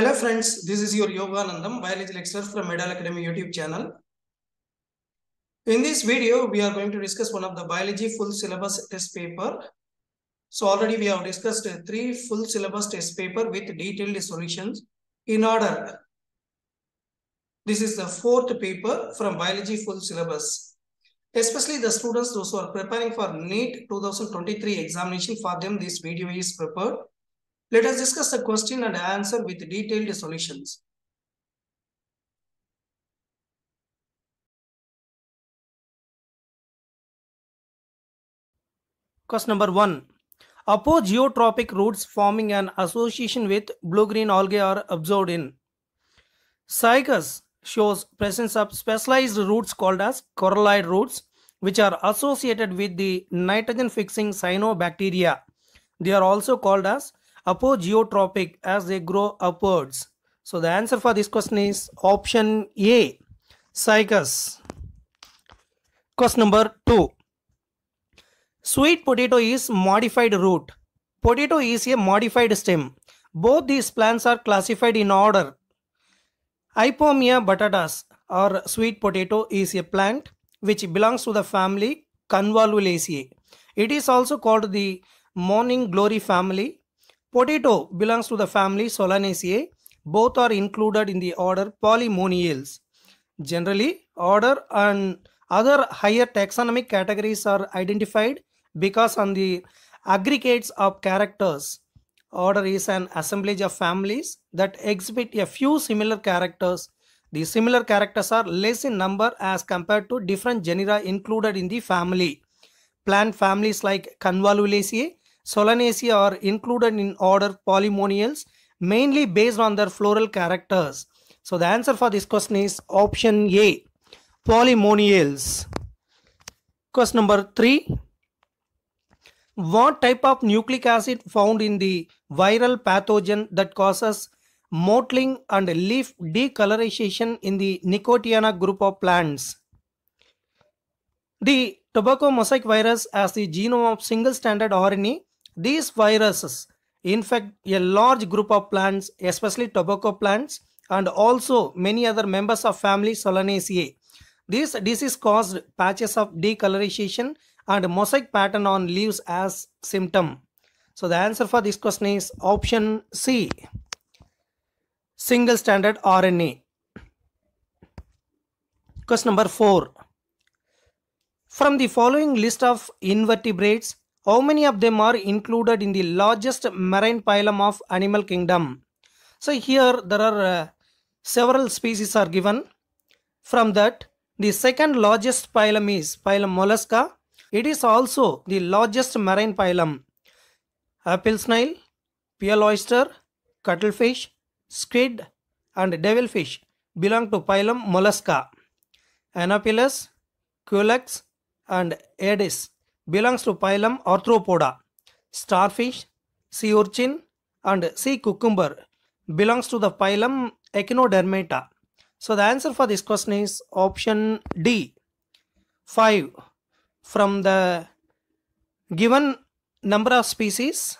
Hello friends, this is your Yoganandam, biology lecturer from Edall Academy YouTube channel. In this video, we are going to discuss one of the biology full syllabus test paper. So already we have discussed three full syllabus test paper with detailed solutions in order. This is the fourth paper from biology full syllabus. Especially the students those who are preparing for NEET 2023 examination, for them this video is prepared. Let us discuss the question and answer with detailed solutions. Question number one. Apogeotropic roots forming an association with blue-green algae are observed in. Cycas shows presence of specialized roots called as coralloid roots, which are associated with the nitrogen-fixing cyanobacteria. They are also called as apogeotropic as they grow upwards. So the answer for this question is option A, Cycas. Question number 2. Sweet potato is modified root. Potato is a modified stem. Both these plants are classified in order. Ipomoea batatas or sweet potato is a plant which belongs to the family Convolvulaceae. It is also called the morning glory family. Potato belongs to the family Solanaceae. Both are included in the order Polemoniales. Generally, order and other higher taxonomic categories are identified because on the aggregates of characters. Order is an assemblage of families that exhibit a few similar characters. The similar characters are less in number as compared to different genera included in the family. Plant families like Convolvulaceae, Solanaceae are included in order Polemoniales mainly based on their floral characters. So the answer for this question is option A, Polemoniales. Question number 3. What type of nucleic acid found in the viral pathogen that causes mottling and leaf decolorization in the Nicotiana group of plants? The tobacco mosaic virus has the genome of single stranded RNA. These viruses infect a large group of plants, especially tobacco plants, and also many other members of family Solanaceae. This disease caused patches of decolorization and mosaic pattern on leaves as symptom. So the answer for this question is option C. Single stranded RNA. Question number 4. From the following list of invertebrates, how many of them are included in the largest marine phylum of animal kingdom? So here there are uh, several species are given. From that, the second largest phylum is phylum Mollusca. It is also the largest marine phylum. Apple snail, pearl oyster, cuttlefish, squid and devilfish belong to phylum Mollusca. Anopheles, Culex and Aedes belongs to phylum Arthropoda. Starfish, sea urchin and sea cucumber belongs to the phylum Echinodermata. So the answer for this question is option D. 5. From the given number of species,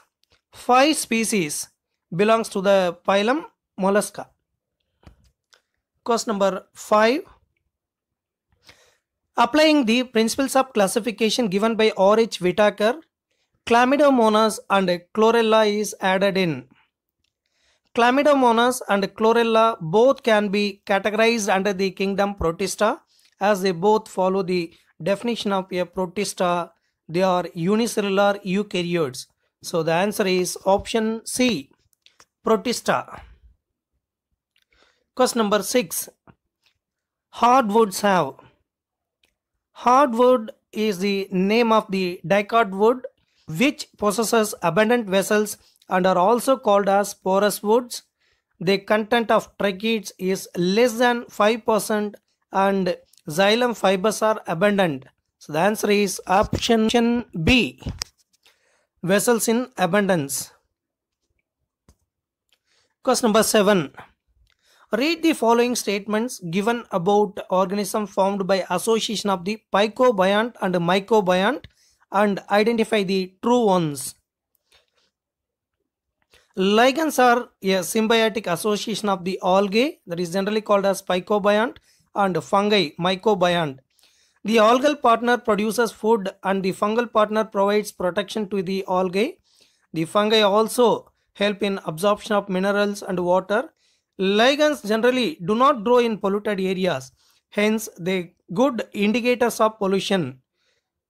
5 species belongs to the phylum Mollusca. Question number 5. Applying the principles of classification given by R.H. Whitaker, Chlamydomonas and Chlorella is added in. Chlamydomonas and Chlorella both can be categorized under the kingdom Protista as they both follow the definition of a Protista. They are unicellular eukaryotes. So the answer is option C, Protista. Question number 6. Hardwoods have. Hardwood is the name of the dicot wood which possesses abundant vessels and are also called as porous woods. The content of tracheids is less than 5% and xylem fibers are abundant. So the answer is option B. Vessels in abundance. Question number 7. Read the following statements given about organism formed by association of the phycobiont and mycobiont and identify the true ones. Lichens are a symbiotic association of the algae that is generally called as phycobiont and fungi mycobiont. The algal partner produces food and the fungal partner provides protection to the algae. The fungi also help in absorption of minerals and water. Lichens generally do not grow in polluted areas, hence they good indicators of pollution.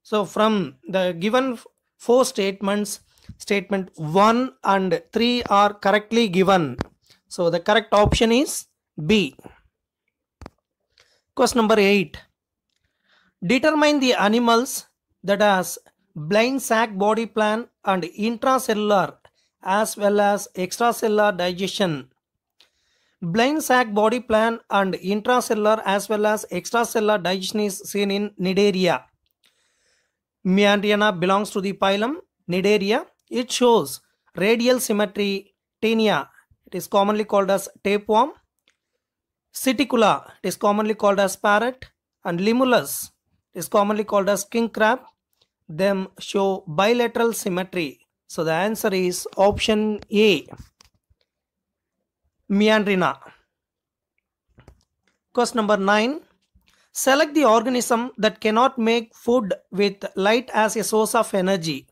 So from the given four statements, statement 1 and 3 are correctly given. So the correct option is B. Question number 8. Determine the animals that has blind sac body plan and intracellular as well as extracellular digestion. Blind sac body plan and intracellular as well as extracellular digestion is seen in Cnidaria. Meandrina belongs to the phylum Cnidaria. It shows radial symmetry Taenia. It is commonly called as tapeworm. Psittacula. It is commonly called as parrot. And limulus is commonly called as king crab. Them show bilateral symmetry. So the answer is option A. Meandrina. Question number 9. Select the organism that cannot make food with light as a source of energy.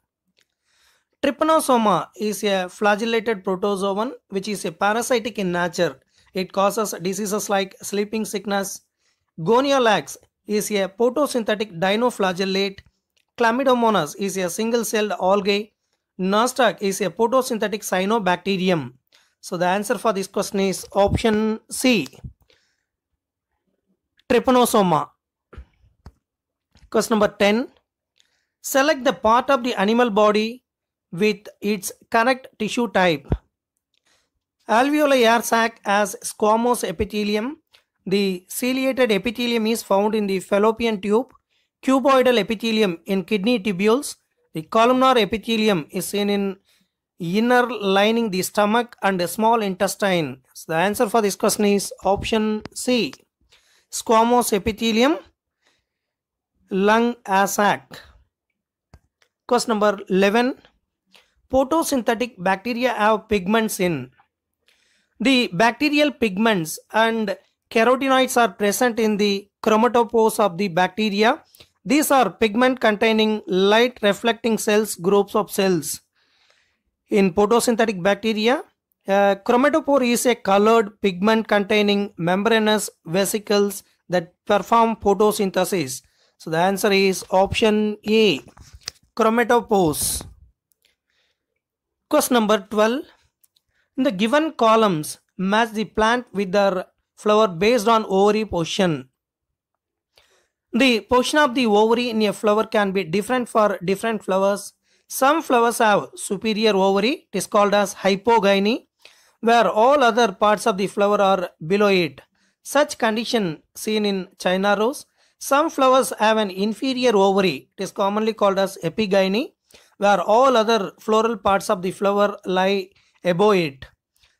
Trypanosoma is a flagellated protozoan which is a parasitic in nature. It causes diseases like sleeping sickness. Gonyaulax is a photosynthetic dinoflagellate. Chlamydomonas is a single-celled algae. Nostoc is a photosynthetic cyanobacterium. So the answer for this question is option C. Trypanosoma. Question number 10. Select the part of the animal body with its correct tissue type. Alveolar air sac has squamous epithelium. The ciliated epithelium is found in the fallopian tube. Cuboidal epithelium in kidney tubules. The columnar epithelium is seen in inner lining the stomach and the small intestine. So the answer for this question is option C. Squamous epithelium, lung sac. Question number 11. Photosynthetic bacteria have pigments in. The bacterial pigments and carotenoids are present in the chromatophores of the bacteria. These are pigment containing light reflecting cells, groups of cells. In photosynthetic bacteria, uh, a chromatophore is a colored pigment containing membranous vesicles that perform photosynthesis. So the answer is option A. Chromatophores. Question number 12. In the given columns, match the plant with their flower based on ovary position. The position of the ovary in a flower can be different for different flowers. Some flowers have superior ovary, it is called as hypogyny, where all other parts of the flower are below it. Such condition seen in China rose. Some flowers have an inferior ovary, it is commonly called as epigyny, where all other floral parts of the flower lie above it.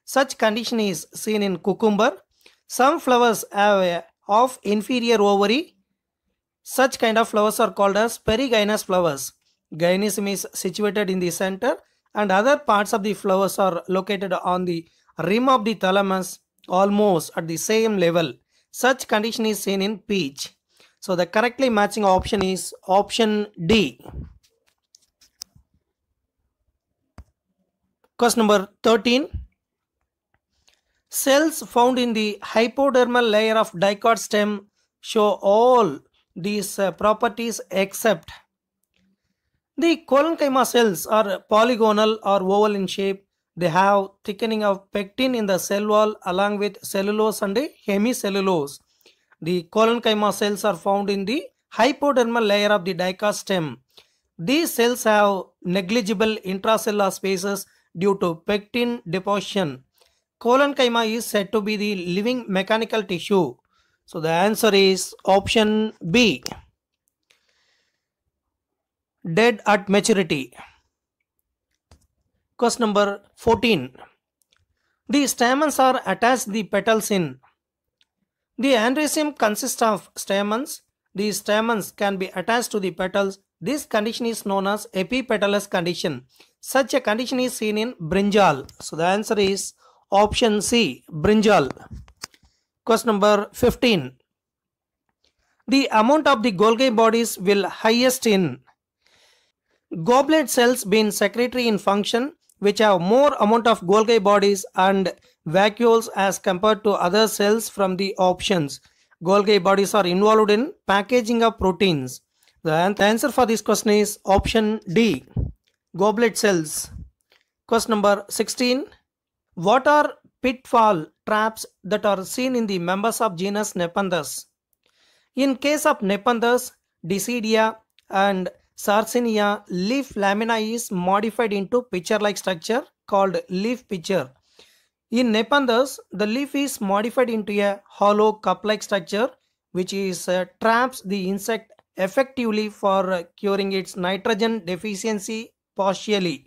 Such condition is seen in cucumber. Some flowers have a half inferior ovary. Such kind of flowers are called as perigynous flowers. Gynism is situated in the center and other parts of the flowers are located on the rim of the thalamus almost at the same level. Such condition is seen in peach. So the correctly matching option is option D. Question number 13. Cells found in the hypodermal layer of dicot stem show all these uh, properties except the collenchyma cells are polygonal or oval in shape. They have thickening of pectin in the cell wall along with cellulose and hemicellulose. The collenchyma cells are found in the hypodermal layer of the dicot stem. These cells have negligible intracellular spaces due to pectin deposition. Collenchyma is said to be the living mechanical tissue. So the answer is option B. Dead at maturity. Question number 14. The stamens are attached the petals in. The androecium consists of stamens. These stamens can be attached to the petals. This condition is known as epipetalous condition. Such a condition is seen in brinjal. So the answer is option C, brinjal. Question number 15. The amount of the Golgi bodies will highest in goblet cells being secretory in function which have more amount of Golgi bodies and vacuoles as compared to other cells from the options. Golgi bodies are involved in packaging of proteins. The answer for this question is option D, goblet cells. Question number 16. What are pitfall traps that are seen in the members of genus Nepenthes? In case of Nepenthes, Dischidia and Sarracenia, leaf lamina is modified into pitcher-like structure called leaf pitcher. In Nepenthes, the leaf is modified into a hollow cup-like structure which is uh, traps the insect effectively for uh, curing its nitrogen deficiency partially.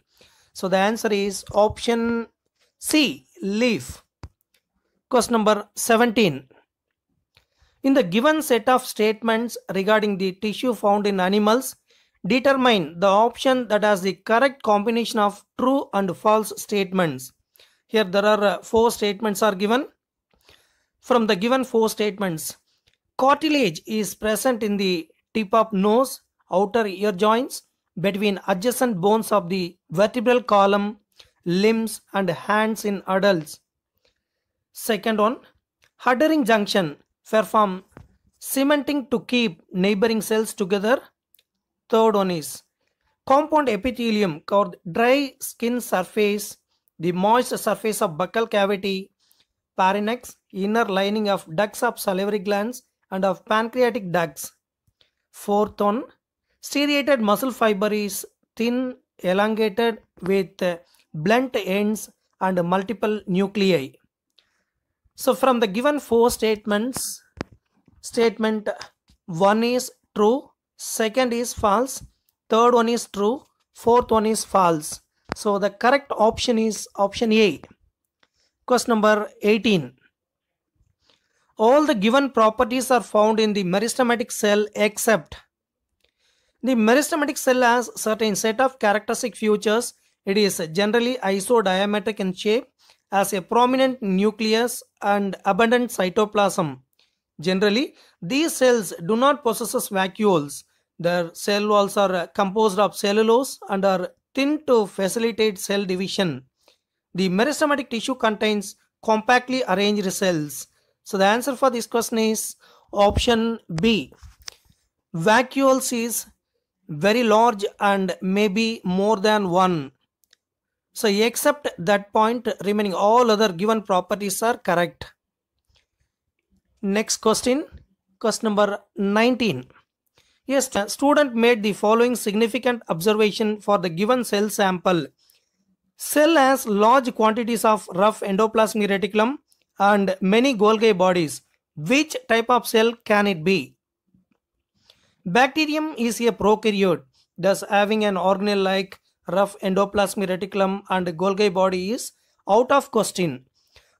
So the answer is option C, leaf. Question number 17. In the given set of statements regarding the tissue found in animals, determine the option that has the correct combination of true and false statements. Here there are uh, four statements are given. From the given four statements, cartilage is present in the tip of nose, outer ear joints, between adjacent bones of the vertebral column, limbs and hands in adults. Second one, Adhering junction perform cementing to keep neighboring cells together. Third one is compound epithelium cover dry skin surface, the moist surface of buccal cavity, pharynx, inner lining of ducts of salivary glands and of pancreatic ducts. Fourth one, striated muscle fiber is thin, elongated with blunt ends and multiple nuclei. So from the given four statements, statement 1 is true, second is false, third one is true, fourth one is false. So the correct option is option A. Question number 18. All the given properties are found in the meristematic cell except the meristematic cell has certain set of characteristic features. It is generally isodiametric in shape as a prominent nucleus and abundant cytoplasm. Generally, these cells do not possess vacuoles. Their cell walls are uh, composed of cellulose and are thin to facilitate cell division. The meristematic tissue contains compactly arranged cells. So the answer for this question is option B. Vacuoles is very large and maybe more than one. So except that point remaining all other given properties are correct. Next question, question number 19. Yes, student made the following significant observation for the given cell sample. Cell has large quantities of rough endoplasmic reticulum and many Golgi bodies. Which type of cell can it be? Bacterium is a prokaryote, thus having an organelle like rough endoplasmic reticulum and Golgi body is out of question.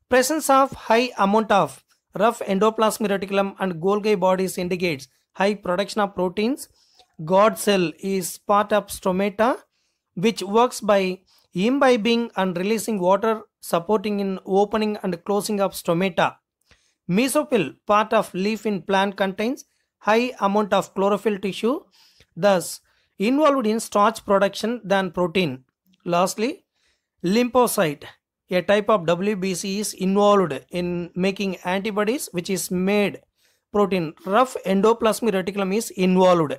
Presence of high amount of rough endoplasmic reticulum and Golgi bodies indicates high production of proteins. Guard cell is part of stomata which works by imbibing and releasing water supporting in opening and closing of stomata. Mesophyll part of leaf in plant contains high amount of chlorophyll tissue thus involved in starch production than protein. Lastly, lymphocyte, a type of WBC is involved in making antibodies which is made protein. Rough endoplasmic reticulum is involved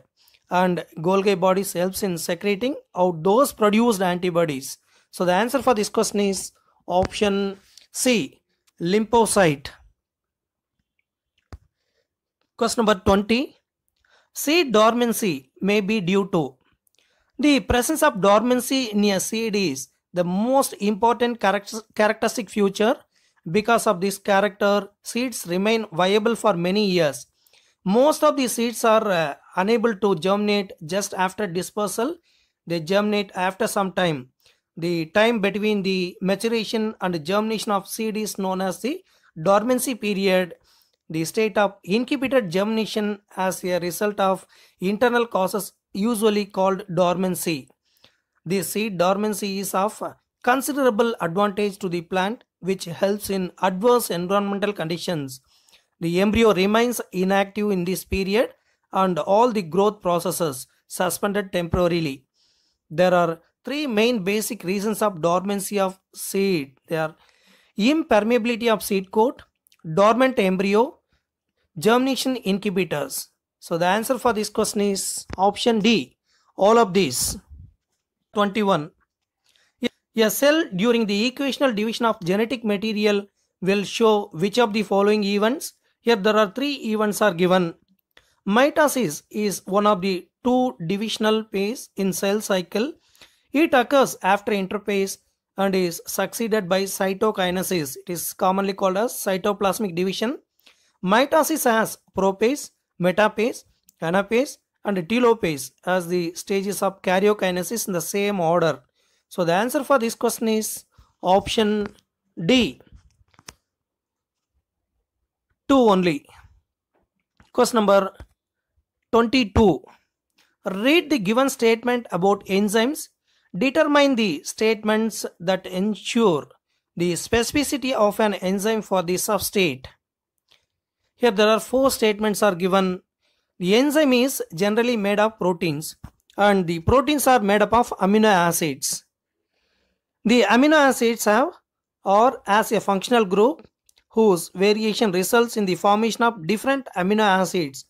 and Golgi bodies helps in secreting out those produced antibodies. So the answer for this question is option C, lymphocyte. Question number 20. Seed dormancy may be due to the presence of dormancy in a seed is the most important characteristic feature. Because of this character, seeds remain viable for many years. Most of the seeds are uh, unable to germinate just after dispersal. They germinate after some time. The time between the maturation and germination of seed is known as the dormancy period the state of incubated germination as a result of internal causes usually called dormancy. The seed dormancy is of considerable advantage to the plant, which helps in adverse environmental conditions. The embryo remains inactive in this period and all the growth processes suspended temporarily. There are three main basic reasons of dormancy of seed. They are impermeability of seed coat, dormant embryo, germination inhibitors. So the answer for this question is option D. All of these. 21. A cell during the equational division of genetic material will show which of the following events. Here there are three events are given. Mitosis is one of the two divisional phase in cell cycle. It occurs after interphase and is succeeded by cytokinesis. It is commonly called as cytoplasmic division. Mitosis has prophase, metaphase, anaphase and telophase as the stages of karyokinesis in the same order. So the answer for this question is option D. 2 only. Question number 22. Read the given statement about enzymes. Determine the statements that ensure the specificity of an enzyme for the substrate. Here there are four statements are given. The enzyme is generally made of proteins and the proteins are made up of amino acids. The amino acids have or as a functional group whose variation results in the formation of different amino acids.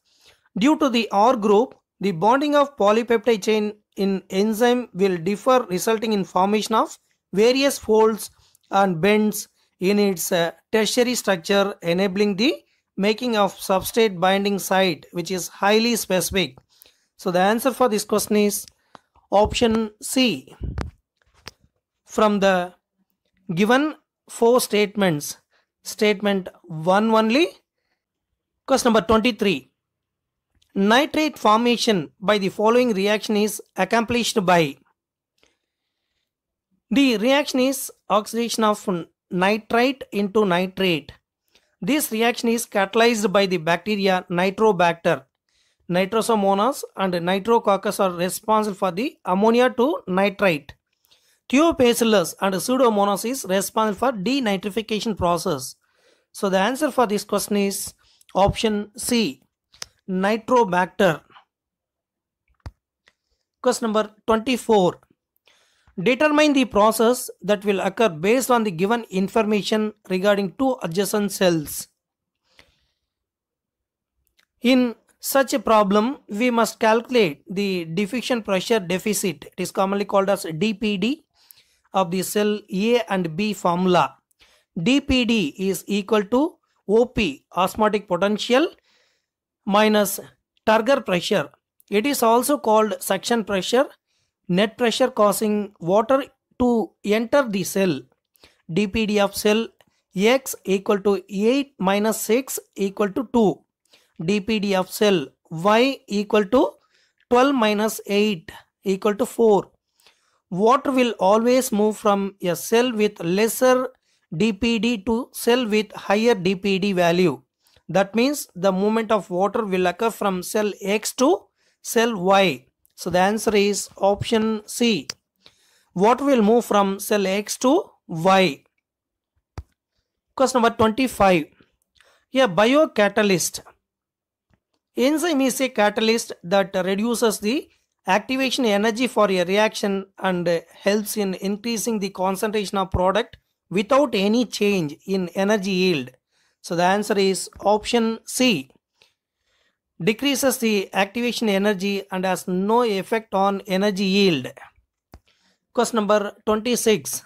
Due to the R group, the bonding of polypeptide chain in enzyme will differ resulting in formation of various folds and bends in its uh, tertiary structure enabling the making of substrate binding site which is highly specific. So the answer for this question is option C. From the given four statements, statement 1 only, question number 23. Nitrate formation by the following reaction is accomplished by the reaction is oxidation of nitrite into nitrate. This reaction is catalyzed by the bacteria Nitrobacter. Nitrosomonas and Nitrococcus are responsible for the ammonia to nitrite. Thiobacillus and Pseudomonas is responsible for denitrification process. So the answer for this question is option C. Nitrobacter. Question number 24. Determine the process that will occur based on the given information regarding two adjacent cells. In such a problem, we must calculate the diffusion pressure deficit. It is commonly called as DPD of the cell A and B formula. DPD is equal to OP, osmotic potential, minus turgor pressure. It is also called suction pressure net pressure causing water to enter the cell. dpd of cell x equal to 8 minus 6 equal to 2. dpd of cell y equal to 12 minus 8 equal to 4. Water will always move from a cell with lesser dpd to cell with higher dpd value. That means the movement of water will occur from cell x to cell y so the answer is option C. What will move from cell X to Y? Question number 25. A biocatalyst. Enzyme is a catalyst that reduces the activation energy for a reaction and helps in increasing the concentration of product without any change in energy yield. So the answer is option C decreases the activation energy and has no effect on energy yield. Question number 26.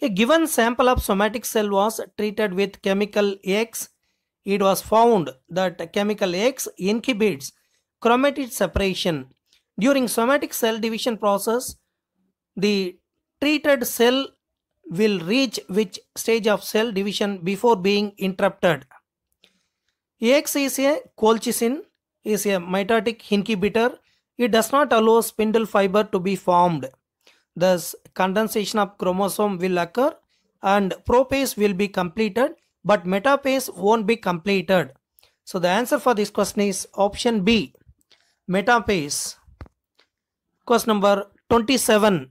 A given sample of somatic cell was treated with chemical X. It was found that chemical X inhibits chromatid separation. During somatic cell division process, the treated cell will reach which stage of cell division before being interrupted. X is a colchicine, is a mitotic inhibitor. It does not allow spindle fiber to be formed. Thus, condensation of chromosome will occur and prophase will be completed, but metaphase won't be completed. So the answer for this question is option B, metaphase. Question number 27.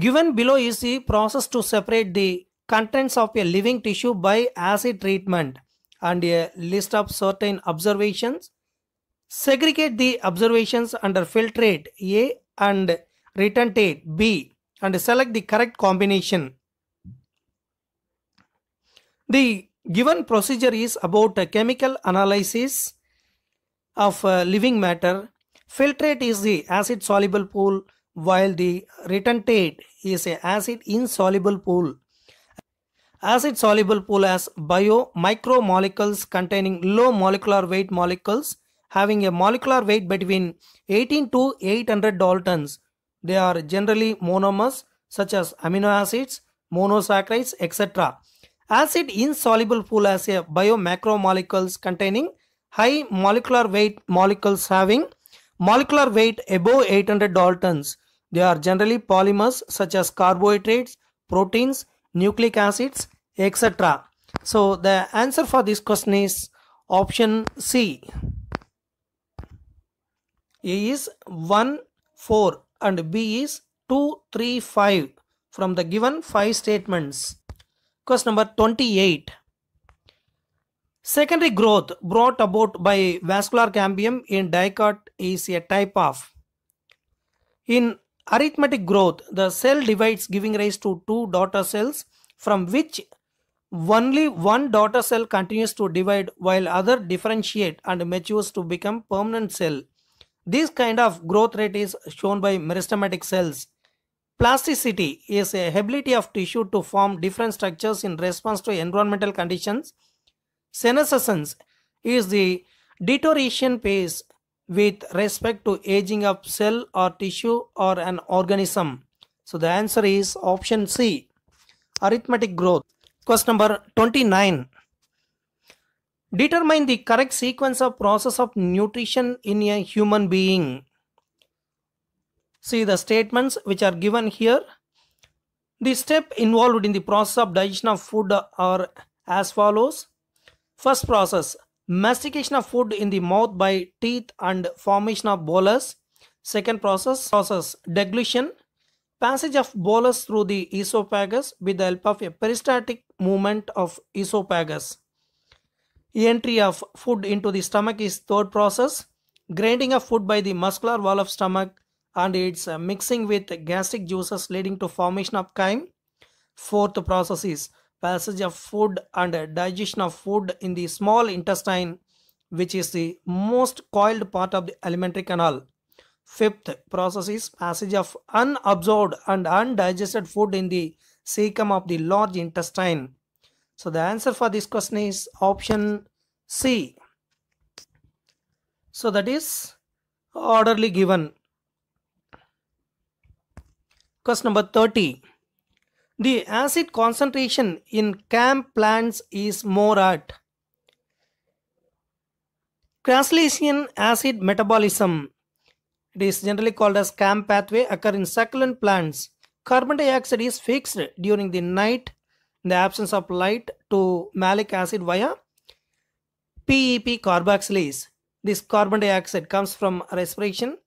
Given below is the process to separate the contents of a living tissue by acid treatment and a list of certain observations. Segregate the observations under filtrate A and retentate B and select the correct combination. The given procedure is about a chemical analysis of uh, living matter. Filtrate is the acid soluble pool while the retentate is a acid insoluble pool. Acid soluble pool has bio micromolecules containing low molecular weight molecules having a molecular weight between 18 to 800 daltons. They are generally monomers such as amino acids, monosaccharides, etc. Acid insoluble pool has a bio macromolecules containing high molecular weight molecules having molecular weight above 800 daltons. They are generally polymers such as carbohydrates, proteins, nucleic acids, etc. So the answer for this question is option C. A is 1, 4 and B is 2, 3, 5 from the given 5 statements. Question number 28. Secondary growth brought about by vascular cambium in dicot is a type of. In arithmetic growth, the cell divides giving rise to two daughter cells from which only one daughter cell continues to divide while other differentiate and matures to become permanent cell. This kind of growth rate is shown by meristematic cells. Plasticity is a ability of tissue to form different structures in response to environmental conditions. Senescence is the deterioration phase with respect to aging of cell or tissue or an organism. So the answer is option C. Arithmetic growth. Question number 29. Determine the correct sequence of process of nutrition in a human being. See the statements which are given here. The step involved in the process of digestion of food are as follows. First process mastication of food in the mouth by teeth and formation of bolus. Second process process deglutition passage of bolus through the esophagus with the help of a peristaltic movement of esophagus. Entry of food into the stomach is third process. Grinding of food by the muscular wall of stomach and its mixing with gastric juices leading to formation of chyme. Fourth process is passage of food and digestion of food in the small intestine which is the most coiled part of the alimentary canal. Fifth process is passage of unabsorbed and undigested food in the cecum of the large intestine. So the answer for this question is option C. So that is orderly given. Question number 30. The acid concentration in CAM plants is more at Crassulacean acid metabolism. It is generally called as CAM pathway occur in succulent plants. Carbon dioxide is fixed during the night in the absence of light to malic acid via PEP carboxylase. This carbon dioxide comes from respiration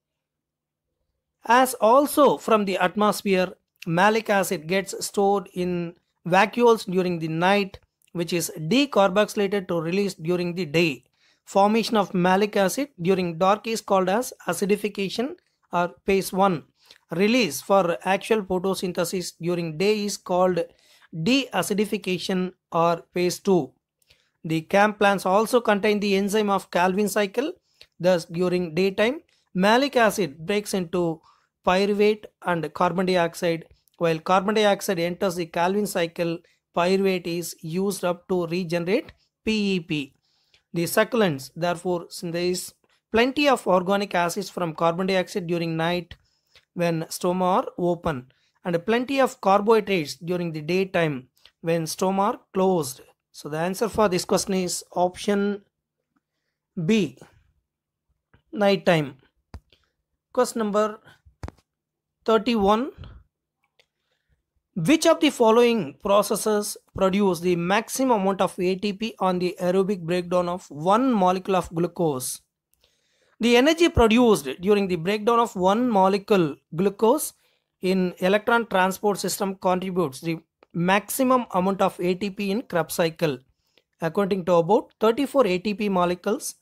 as also from the atmosphere malic acid gets stored in vacuoles during the night which is decarboxylated to release during the day. Formation of malic acid during dark is called as acidification or phase 1 release for actual photosynthesis during day is called deacidification or phase 2 the CAM plants also contain the enzyme of Calvin cycle. Thus during daytime malic acid breaks into pyruvate and carbon dioxide. While carbon dioxide enters the Calvin cycle, pyruvate is used up to regenerate PEP. The succulents, therefore, there is plenty of organic acids from carbon dioxide during night when stoma are open and plenty of carbohydrates during the daytime when stoma are closed. So the answer for this question is option B. Night time. Question number 31 which of the following processes produce the maximum amount of ATP on the aerobic breakdown of one molecule of glucose? The energy produced during the breakdown of one molecule glucose in electron transport system contributes the maximum amount of ATP in Krebs cycle. According to about 34 ATP molecules,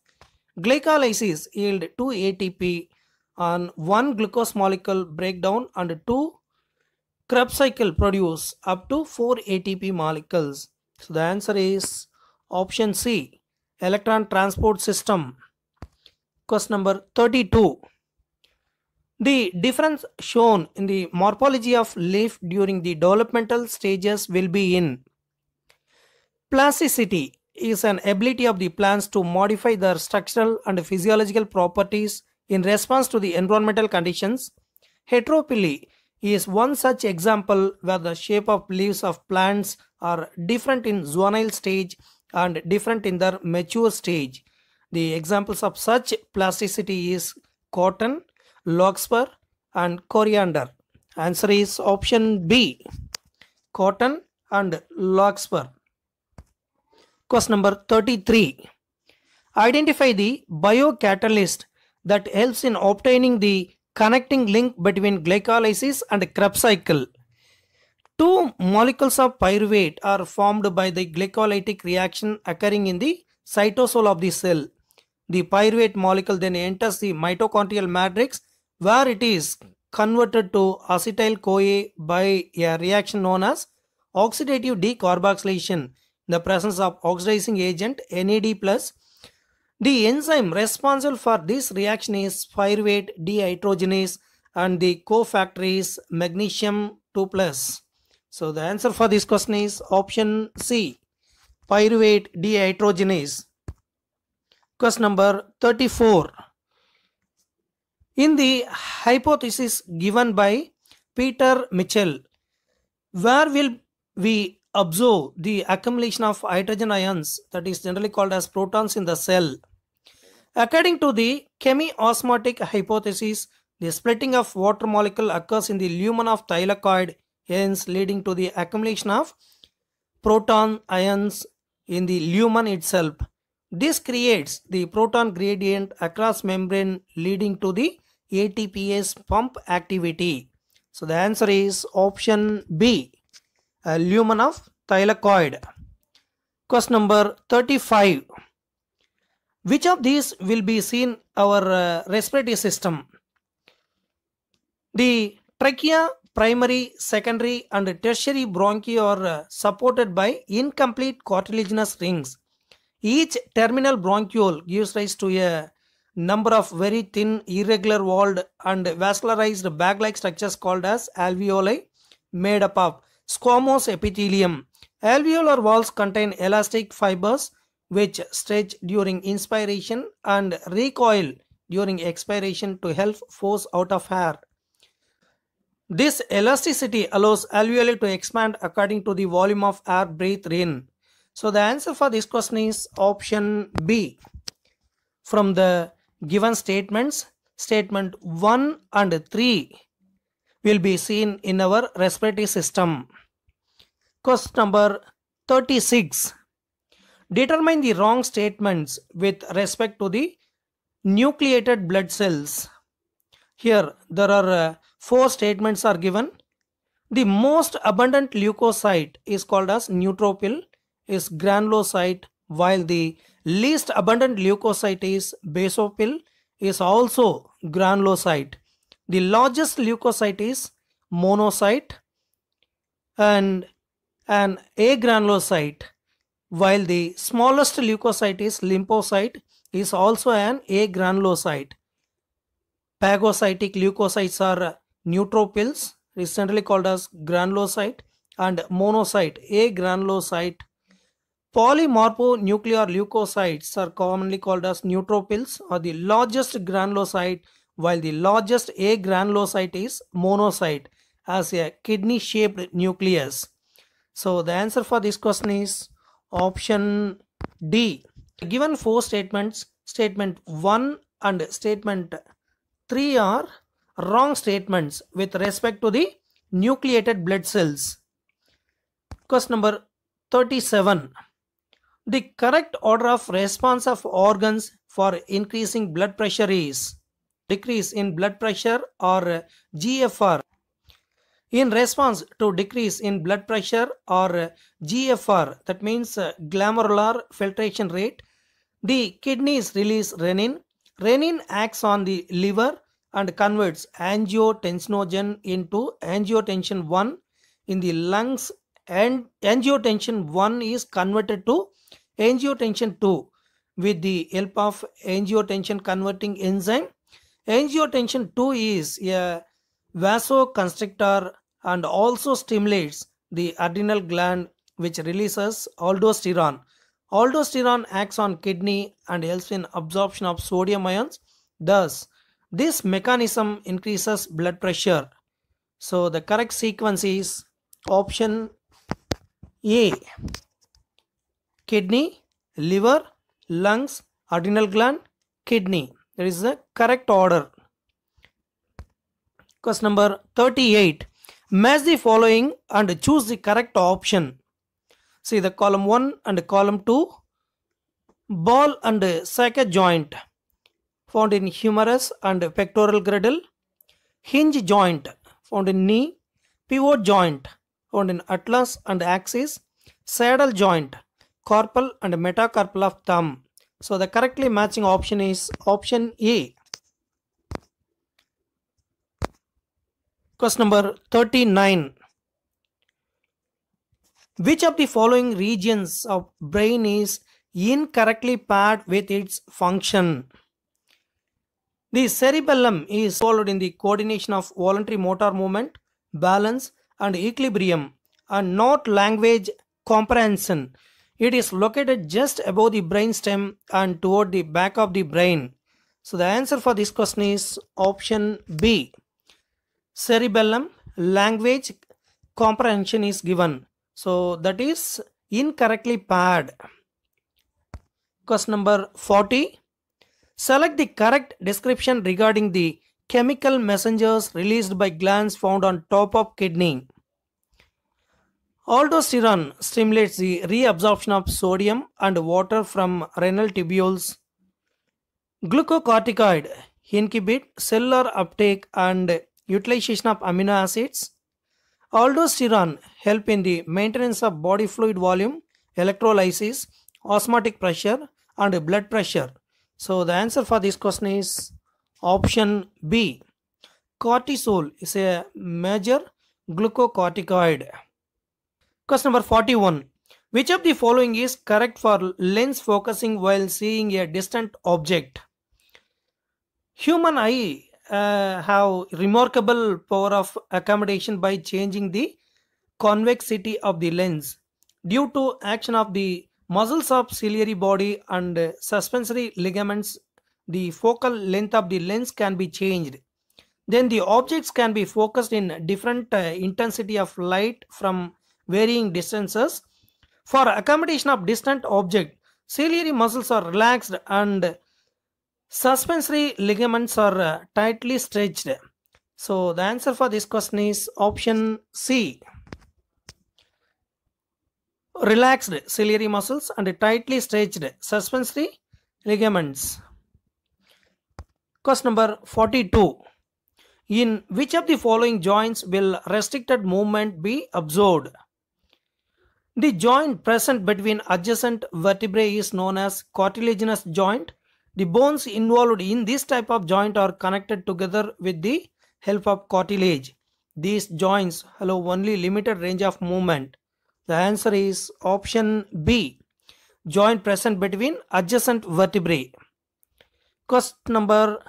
glycolysis yield 2 ATP on one glucose molecule breakdown and 2 Krebs cycle produce up to 4 ATP molecules. So the answer is option C, electron transport system. Question number 32. The difference shown in the morphology of leaf during the developmental stages will be in plasticity is an ability of the plants to modify their structural and physiological properties in response to the environmental conditions. Heterophylly is one such example where the shape of leaves of plants are different in juvenile stage and different in their mature stage. The examples of such plasticity is cotton, larkspur and coriander. Answer is option B. Cotton and larkspur. Question number 33. Identify the biocatalyst that helps in obtaining the connecting link between glycolysis and Krebs cycle. Two molecules of pyruvate are formed by the glycolytic reaction occurring in the cytosol of the cell. The pyruvate molecule then enters the mitochondrial matrix where it is converted to acetyl CoA by a reaction known as oxidative decarboxylation in the presence of oxidizing agent NAD+. The enzyme responsible for this reaction is pyruvate dehydrogenase and the cofactor is magnesium 2+. plus. So the answer for this question is option C, pyruvate dehydrogenase. Question number 34. In the hypothesis given by Peter Mitchell, where will we observe the accumulation of hydrogen ions that is generally called as protons in the cell? According to the chemiosmotic hypothesis, the splitting of water molecule occurs in the lumen of thylakoid, hence leading to the accumulation of proton ions in the lumen itself. This creates the proton gradient across membrane leading to the ATPase pump activity. So the answer is option B, lumen of thylakoid. Question number 35. Which of these will be seen our uh, respiratory system? The trachea, primary, secondary and tertiary bronchi are uh, supported by incomplete cartilaginous rings. Each terminal bronchiole gives rise to a number of very thin, irregular walled and vascularized bag-like structures called as alveoli made up of squamous epithelium. Alveolar walls contain elastic fibers which stretch during inspiration and recoil during expiration to help force out of air. This elasticity allows alveoli to expand according to the volume of air breathed in. So the answer for this question is option B. From the given statements, statement 1 and 3 will be seen in our respiratory system. Question number 36. Determine the wrong statements with respect to the nucleated blood cells. Here there are uh, four statements are given. The most abundant leukocyte is called as neutrophil is granulocyte while the least abundant leukocyte is basophil is also granulocyte. The largest leukocyte is monocyte and an agranulocyte while the smallest leukocyte is lymphocyte is also an agranulocyte. Phagocytic leukocytes are neutrophils recently called as granulocyte and monocyte agranulocyte Polymorphonuclear leukocytes are commonly called as neutrophils or the largest granulocyte while the largest agranulocyte is monocyte as a kidney shaped nucleus. So the answer for this question is option D. Given four statements, statement 1 and statement 3 are wrong statements with respect to the nucleated blood cells. Question number 37. The correct order of response of organs for increasing blood pressure is decrease in blood pressure or GFR. In response to decrease in blood pressure or GFR, that means uh, glomerular filtration rate, the kidneys release renin. Renin acts on the liver and converts angiotensinogen into angiotensin 1 in the lungs and angiotensin 1 is converted to angiotensin 2 with the help of angiotensin converting enzyme. Angiotensin 2 is a vasoconstrictor and also stimulates the adrenal gland which releases aldosterone. Aldosterone acts on kidney and helps in absorption of sodium ions. Thus, this mechanism increases blood pressure. So the correct sequence is option A. Kidney, liver, lungs, adrenal gland, kidney. That is the correct order. Question number 38. Match the following and choose the correct option. See the column 1 and column 2. Ball and socket joint found in humerus and pectoral girdle. Hinge joint found in knee. Pivot joint found in atlas and axis. Saddle joint, carpal and metacarpal of thumb. So the correctly matching option is option A. Question number 39. Which of the following regions of brain is incorrectly paired with its function? The cerebellum is involved in the coordination of voluntary motor movement, balance, and equilibrium, and not language comprehension. It is located just above the brain stem and toward the back of the brain. So the answer for this question is option B. Cerebellum language comprehension is given. So that is incorrectly paired. Question number 40. Select the correct description regarding the chemical messengers released by glands found on top of kidney. Aldosterone stimulates the reabsorption of sodium and water from renal tubules. Glucocorticoid inhibit cellular uptake and utilization of amino acids. Aldosterone help in the maintenance of body fluid volume, electrolysis, osmotic pressure and blood pressure. So the answer for this question is option B. Cortisol is a major glucocorticoid. Question number 41. Which of the following is correct for lens focusing while seeing a distant object? Human eye uh, have remarkable power of accommodation by changing the convexity of the lens due to action of the muscles of ciliary body and suspensory ligaments the focal length of the lens can be changed then the objects can be focused in different uh, intensity of light from varying distances. For accommodation of distant object ciliary muscles are relaxed and suspensory ligaments are uh, tightly stretched. So the answer for this question is option c. Relaxed ciliary muscles and tightly stretched suspensory ligaments. Question number 42 in which of the following joints will restricted movement be observed the joint present between adjacent vertebrae is known as cartilaginous joint. The bones involved in this type of joint are connected together with the help of cartilage. These joints allow only limited range of movement. The answer is option B. Joint present between adjacent vertebrae. Question number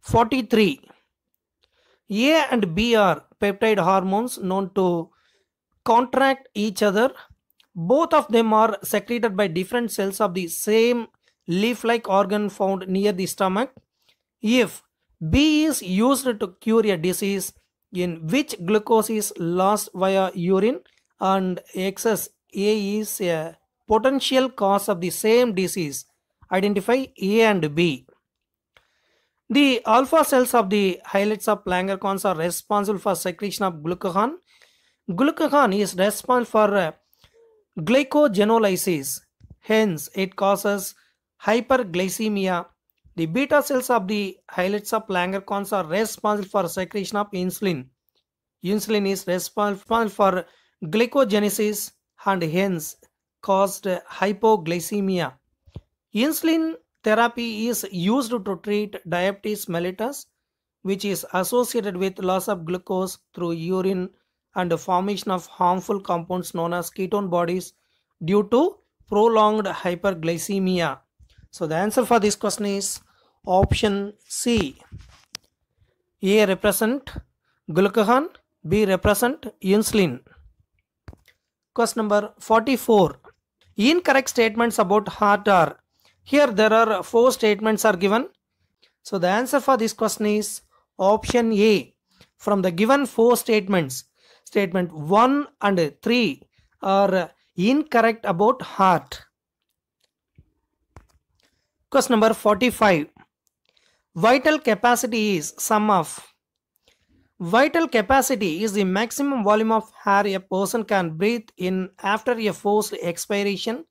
43. A and B are peptide hormones known to contract each other both of them are secreted by different cells of the same leaf-like organ found near the stomach. If B is used to cure a disease in which glucose is lost via urine and excess A is a potential cause of the same disease, identify A and B. The alpha cells of the islets of Langerhans are responsible for secretion of glucagon. Glucagon is responsible for uh, glycogenolysis. Hence, it causes hyperglycemia The beta cells of the islets of Langerhans are responsible for secretion of insulin. Insulin is responsible for glycogenesis and hence caused hypoglycemia. Insulin therapy is used to treat diabetes mellitus, which is associated with loss of glucose through urine and the formation of harmful compounds known as ketone bodies due to prolonged hyperglycemia. So the answer for this question is option C. A represent glucagon, B represent insulin. Question number 44. Incorrect statements about heart are here there are four statements are given. So the answer for this question is option A. From the given four statements, statement 1 and 3 are incorrect about heart. Question number 45. Vital capacity is sum of Vital capacity is the maximum volume of air a person can breathe in after a forced expiration.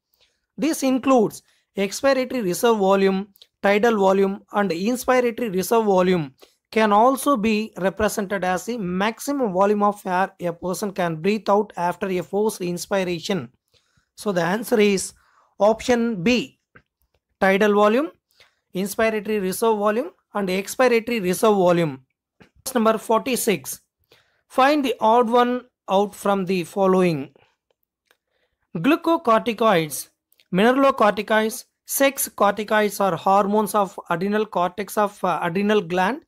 This includes expiratory reserve volume, tidal volume, and inspiratory reserve volume can also be represented as the maximum volume of air a person can breathe out after a forced inspiration. So the answer is option B tidal volume, inspiratory reserve volume, and expiratory reserve volume. Question Number 46. Find the odd one out from the following. Glucocorticoids, mineralocorticoids, sex corticoids are hormones of adrenal cortex of uh, adrenal gland,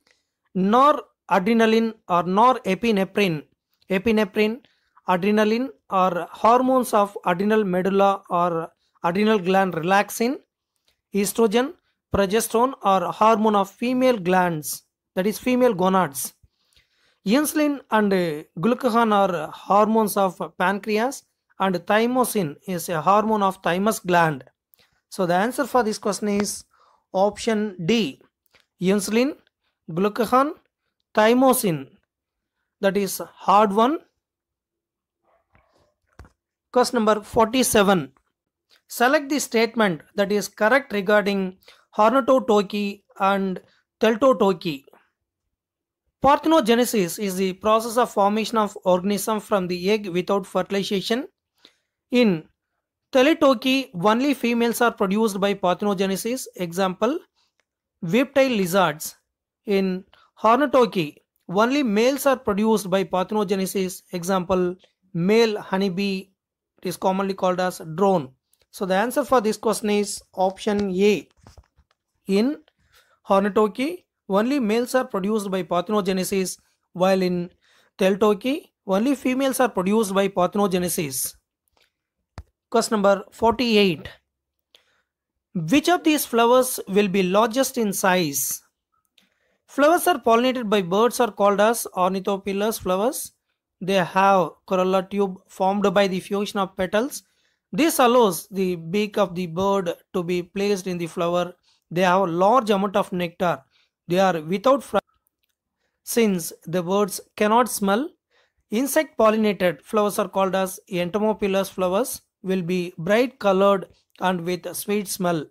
nor adrenaline or norepinephrine. Epinephrine, Epinephrine, adrenaline are hormones of adrenal medulla or adrenal gland relaxin, estrogen, progesterone or hormone of female glands that is female gonads. Insulin and glucagon are hormones of pancreas and thymosin is a hormone of thymus gland. So the answer for this question is option D. Insulin, glucagon, thymosin. That is hard one. Question number 47. Select the statement that is correct regarding Arrhenotoky and Thelytoky. Parthenogenesis is the process of formation of organism from the egg without fertilization. In Thelytoky, only females are produced by parthenogenesis. Example, whiptail lizards. In Arrhenotoky, only males are produced by parthenogenesis. Example, male honeybee. It is commonly called as drone. So the answer for this question is option A. In Arrhenotoky, only males are produced by parthenogenesis, while in Thelytoky, only females are produced by parthenogenesis. Question number 48. Which of these flowers will be largest in size? Flowers are pollinated by birds are called as ornithophilous flowers. They have corolla tube formed by the fusion of petals. This allows the beak of the bird to be placed in the flower. They have a large amount of nectar. They are without. Since the birds cannot smell, insect pollinated flowers are called as entomophilous flowers will be bright colored and with sweet smell.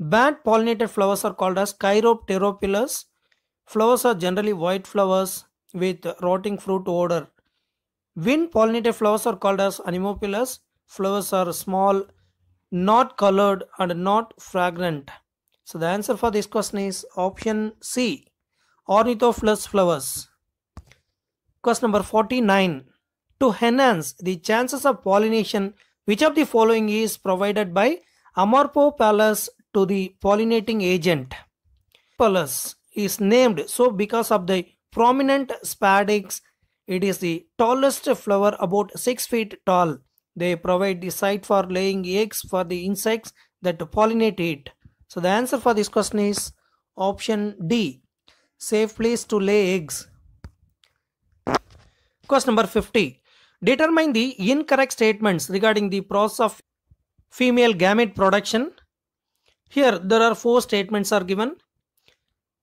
Bat pollinated flowers are called as chiropterophilous. Flowers are generally white flowers with rotting fruit odor. Wind pollinated flowers are called as anemophilous. Flowers are small, not colored, and not fragrant. So the answer for this question is option C. Ornithophilous flowers. Question number 49. To enhance the chances of pollination, which of the following is provided by Amorphophallus to the pollinating agent? Amorphophallus is named so because of the prominent spadix. It is the tallest flower about 6 feet tall. They provide the site for laying eggs for the insects that pollinate it. So the answer for this question is option D. Safe place to lay eggs. Question number 50. Determine the incorrect statements regarding the process of female gamete production. Here there are four statements are given.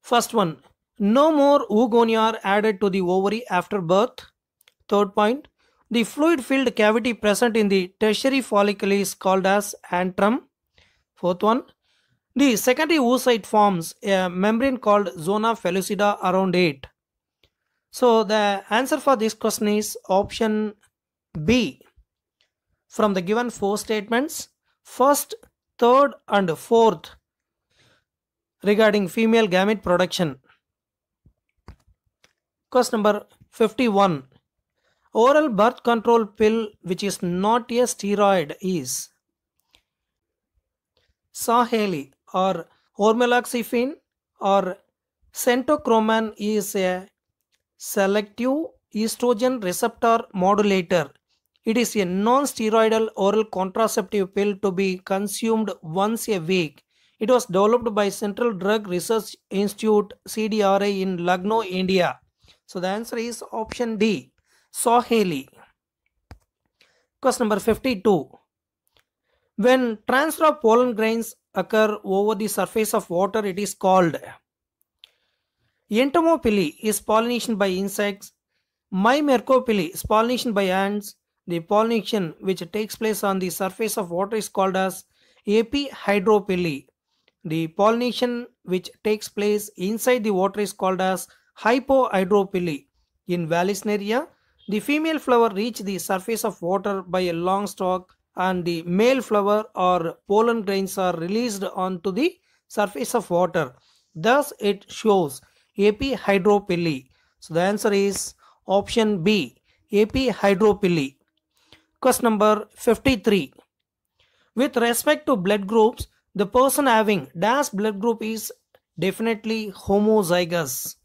First one, no more oogonia are added to the ovary after birth. Third point, the fluid filled cavity present in the tertiary follicle is called as antrum. Fourth one, The secondary oocyte forms a membrane called zona pellucida around it. So the answer for this question is option B. From the given four statements, first, third, and fourth regarding female gamete production. Question number 51. Oral birth control pill which is not a steroid is Saheli or ormeloxifene or centchroman is a selective estrogen receptor modulator. It is a non-steroidal oral contraceptive pill to be consumed once a week. It was developed by Central Drug Research Institute CDRI in Lucknow, India. So the answer is option D, Saheli. Question number 52. When transfer of pollen grains occur over the surface of water, it is called Entomophily is pollination by insects. Myrmecophily is pollination by ants. The pollination which takes place on the surface of water is called as epihydrophily. The pollination which takes place inside the water is called as hypohydrophily. In Vallisneria, the female flower reach the surface of water by a long stalk and the male flower or pollen grains are released onto the surface of water. Thus, it shows epihydrophily. So, the answer is option B, epihydrophily. Question number 53. With respect to blood groups, the person having dash blood group is definitely homozygous.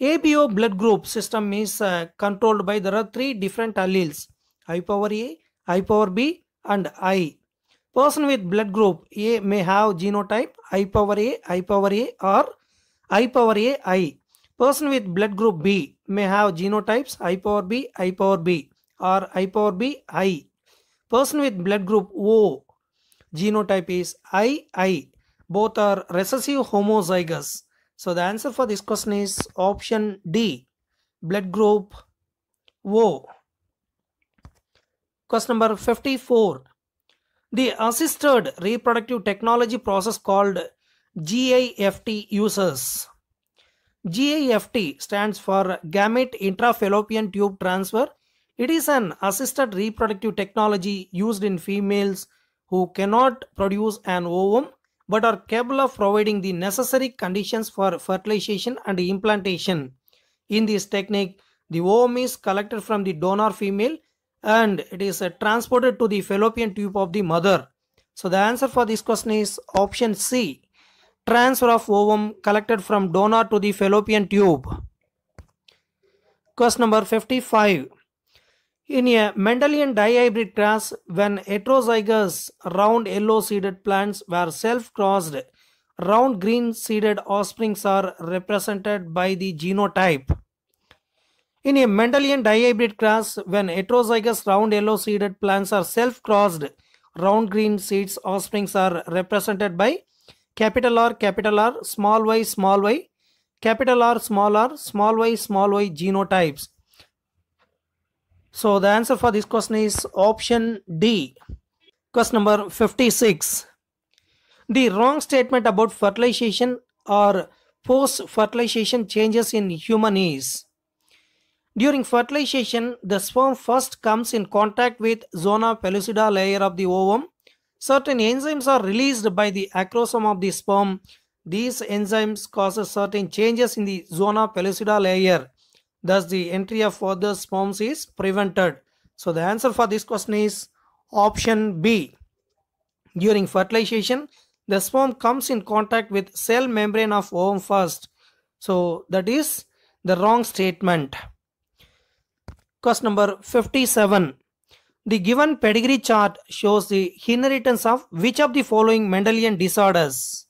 ABO blood group system is uh, controlled by there are three different alleles I power A, I power B, and I. Person with blood group A may have genotype I power A, I power A, or I power A, I. Person with blood group B may have genotypes I power B, I power B, or I power B, I. Person with blood group O genotype is II. Both are recessive homozygous. So the answer for this question is option D. Blood group O. Question number 54. The assisted reproductive technology process called GIFT uses. GIFT stands for Gamete Intrafallopian Tube Transfer. It is an assisted reproductive technology used in females who cannot produce an ovum but are capable of providing the necessary conditions for fertilization and implantation. In this technique, the ovum is collected from the donor female and it is uh, transported to the fallopian tube of the mother. So the answer for this question is option C. Transfer of ovum collected from donor to the fallopian tube. Question number 55. In a Mendelian dihybrid class, when heterozygous round yellow seeded plants were self crossed, round green seeded offsprings are represented by the genotype. In a Mendelian dihybrid class, when heterozygous round yellow seeded plants are self crossed, round green seeds offsprings are represented by capital R, capital R, small y, small y, capital R, small r, small y, small y genotypes. So the answer for this question is option D. Question number 56. The wrong statement about fertilization or post fertilization changes in human is during fertilization the sperm first comes in contact with zona pellucida layer of the ovum certain enzymes are released by the acrosome of the sperm these enzymes causes certain changes in the zona pellucida layer Thus, the entry of further sperms is prevented. So, the answer for this question is option B. During fertilization, the sperm comes in contact with cell membrane of ovum first. So, that is the wrong statement. Question number 57. The given pedigree chart shows the inheritance of which of the following Mendelian disorders?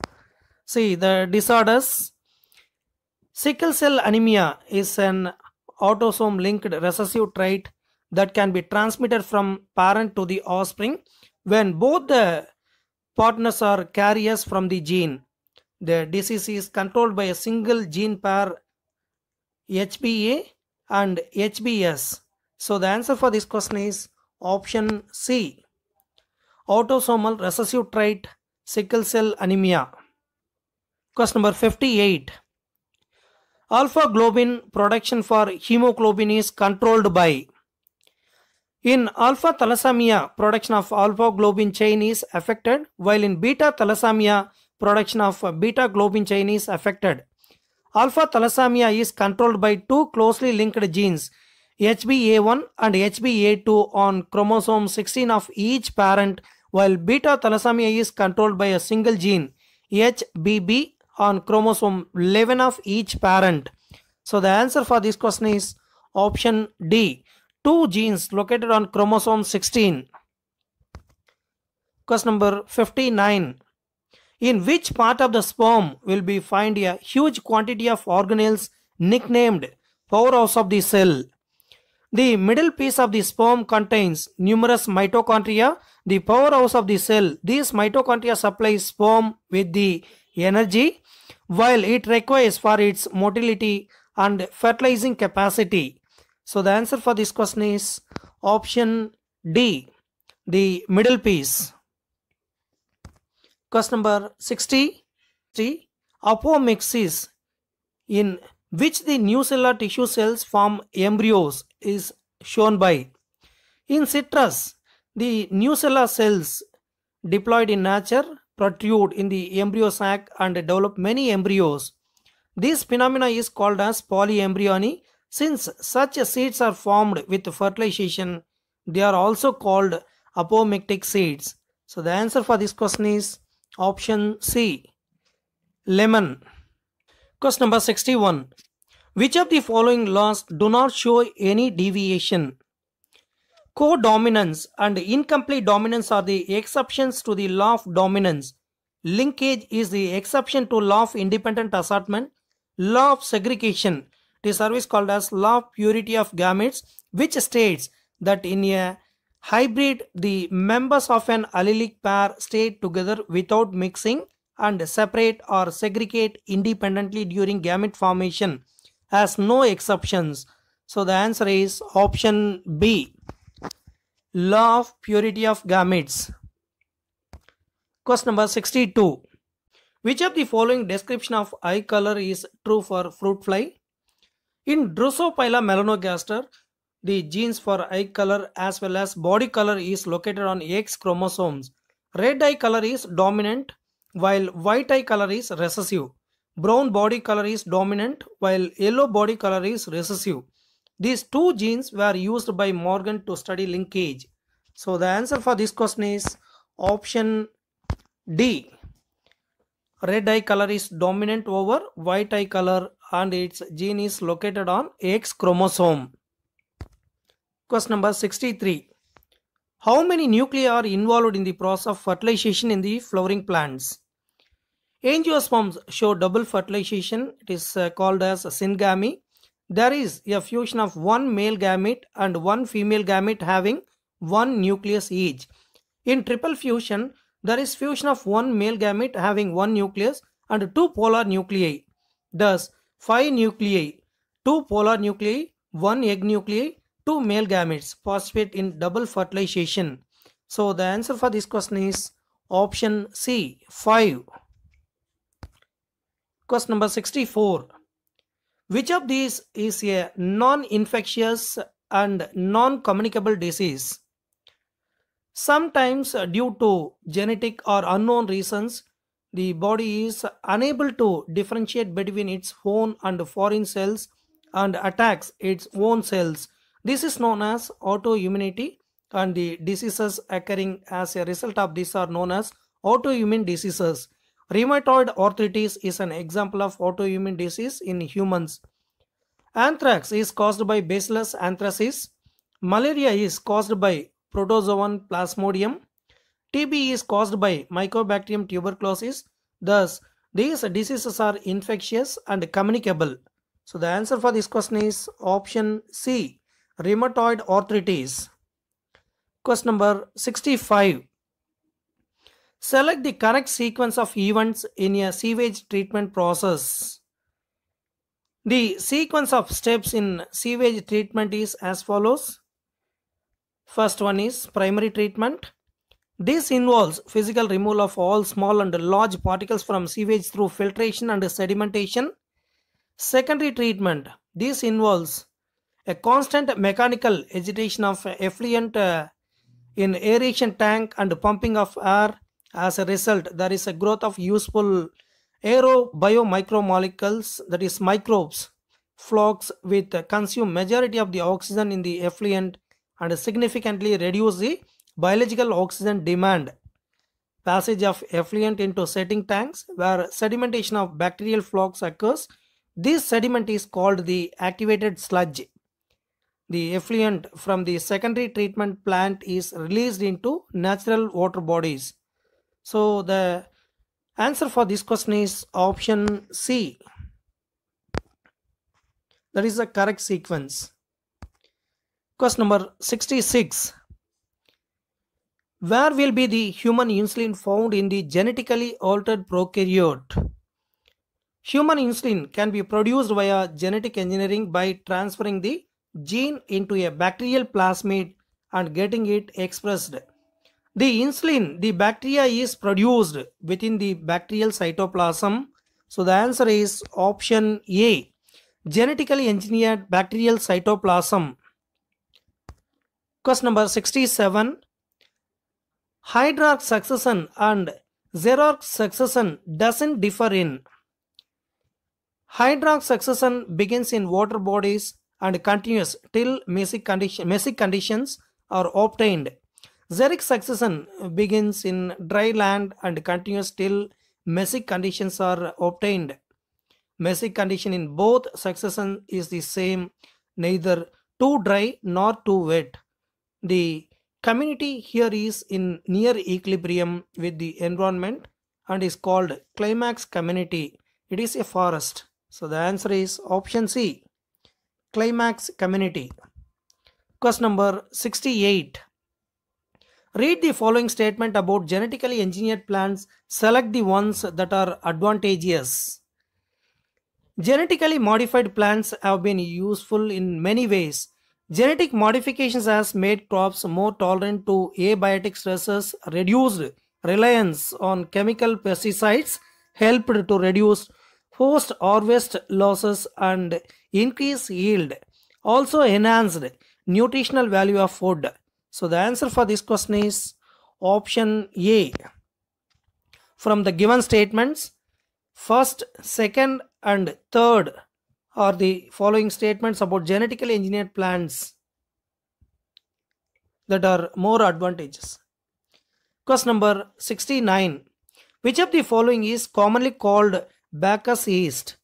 See, the disorders Sickle cell anemia is an autosome linked recessive trait that can be transmitted from parent to the offspring when both the partners are carriers from the gene. The disease is controlled by a single gene pair HBA and HBS. So the answer for this question is option C. Autosomal recessive trait sickle cell anemia. Question number 58. Alpha globin production for hemoglobin is controlled by. In alpha thalassemia, production of alpha globin chain is affected, while in beta thalassemia, production of beta globin chain is affected. Alpha thalassemia is controlled by two closely linked genes, HBA1 and HBA2 on chromosome 16 of each parent, while beta thalassemia is controlled by a single gene, HBB on chromosome 11 of each parent. So the answer for this question is option D. Two genes located on chromosome 16. Question number 59. In which part of the sperm will be find a huge quantity of organelles nicknamed powerhouse of the cell? The middle piece of the sperm contains numerous mitochondria, the powerhouse of the cell. These mitochondria supply sperm with the energy while it requires for its motility and fertilizing capacity. So the answer for this question is option D, the middle piece. Question number 60. Apomixis, in which the nucellular tissue cells form embryos, is shown by. In citrus, the nucellular cells diploid in nature protrude in the embryo sac and develop many embryos. This phenomena is called as polyembryony. Since such seeds are formed with fertilization, they are also called apomictic seeds. So the answer for this question is option C. Lemon. Question number 61. Which of the following laws do not show any deviation? Codominance and incomplete dominance are the exceptions to the law of dominance. Linkage is the exception to law of independent assortment. Law of segregation is service called as law of purity of gametes which states that in a hybrid the members of an allelic pair stay together without mixing and separate or segregate independently during gamete formation has no exceptions. So the answer is option B. Law of purity of gametes. Question number 62. Which of the following description of eye color is true for fruit fly? In Drosophila melanogaster, the genes for eye color as well as body color is located on X chromosomes. Red eye color is dominant while white eye color is recessive. Brown body color is dominant while yellow body color is recessive. These two genes were used by Morgan to study linkage. So the answer for this question is option D. Red eye color is dominant over white eye color and its gene is located on X chromosome. Question number 63. How many nuclei are involved in the process of fertilization in the flowering plants? Angiosperms show double fertilization. It is uh, called as syngamy. There is a fusion of one male gamete and one female gamete having one nucleus each. In triple fusion, there is fusion of one male gamete having one nucleus and two polar nuclei. Thus, five nuclei, two polar nuclei, one egg nuclei, two male gametes participate in double fertilization. So the answer for this question is option C, 5. Question number 64. Which of these is a non-infectious and non-communicable disease? Sometimes uh, due to genetic or unknown reasons, the body is unable to differentiate between its own and foreign cells and attacks its own cells. This is known as autoimmunity and the diseases occurring as a result of this are known as autoimmune diseases. Rheumatoid arthritis is an example of autoimmune disease in humans. Anthrax is caused by Bacillus anthracis. Malaria is caused by Protozoan plasmodium. TB is caused by Mycobacterium tuberculosis. Thus, these diseases are infectious and communicable. So the answer for this question is option C, rheumatoid arthritis. Question number 65. Select the correct sequence of events in a sewage treatment process. The sequence of steps in sewage treatment is as follows. First one is primary treatment. This involves physical removal of all small and large particles from sewage through filtration and sedimentation. Secondary treatment. This involves a constant mechanical agitation of effluent uh, in aeration tank and pumping of air. As a result, there is a growth of useful aerobiomicromolecules, that is microbes, flocs with consume majority of the oxygen in the effluent and significantly reduce the biological oxygen demand. Passage of effluent into setting tanks where sedimentation of bacterial flocs occurs. This sediment is called the activated sludge. The effluent from the secondary treatment plant is released into natural water bodies. So the answer for this question is option C. That is the correct sequence. Question number 66. Where will be the human insulin found in the genetically altered prokaryote? Human insulin can be produced via genetic engineering by transferring the gene into a bacterial plasmid and getting it expressed. The insulin, the bacteria is produced within the bacterial cytoplasm. So the answer is option A. Genetically engineered bacterial cytoplasm. Question number 67. Hydrarch succession and Xerarch succession doesn't differ in. Hydrarch succession begins in water bodies and continues till mesic, condition, mesic conditions are obtained. Xeric succession begins in dry land and continues till mesic conditions are obtained. Mesic condition in both succession is the same, neither too dry nor too wet. The community here is in near equilibrium with the environment and is called climax community. It is a forest. So the answer is option C. Climax community. Question number 68. Read the following statement about genetically engineered plants. Select the ones that are advantageous. Genetically modified plants have been useful in many ways. Genetic modifications has made crops more tolerant to abiotic stresses, reduced reliance on chemical pesticides, helped to reduce post harvest losses and increase yield, also enhanced nutritional value of food. So the answer for this question is option A. From the given statements, first, second, and third are the following statements about genetically engineered plants that are more advantageous. Question number 69. Which of the following is commonly called baker's yeast?